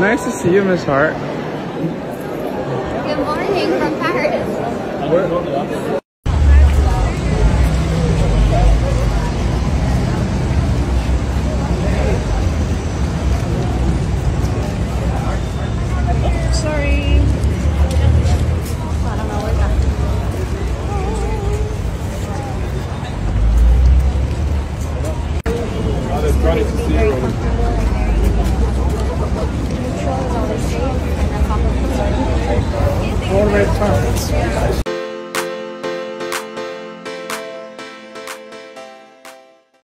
Nice to see you, Miss Hart. Good morning from Paris. Sorry. I don't where that. To see Yeah.